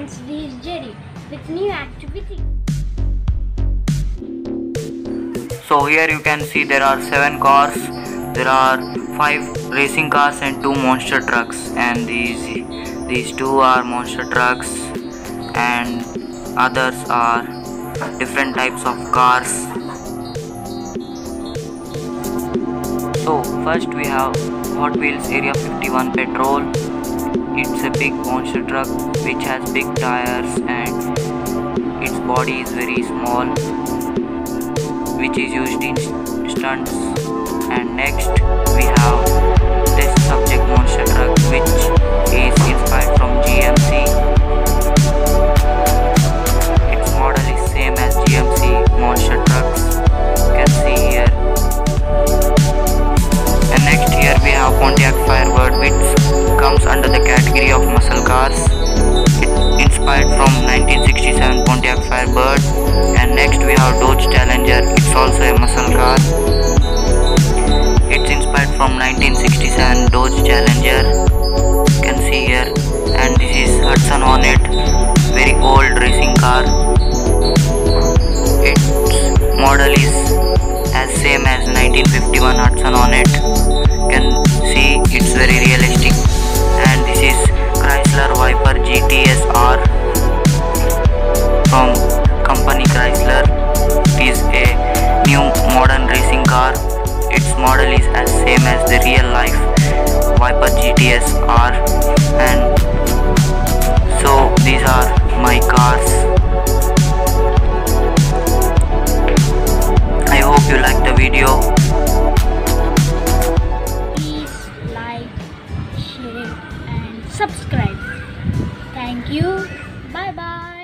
Jerry with new activity. So here you can see there are seven cars. There are five racing cars and two monster trucks. And these these two are monster trucks, and others are different types of cars. So first we have Hot Wheels Area 51 Petrol. It's a big monster truck which has big tires and its body is very small which is used in stunts. And next car it's inspired from 1967 Dodge Challenger. You can see here. And this is Hudson Hornet. Very old racing car. Its model is as same as 1951 Hudson Hornet. You can see it's very Its model is as same as the real life Viper GTS R and so these are my cars. I hope you like the video. Please like, share, and subscribe. Thank you. Bye bye.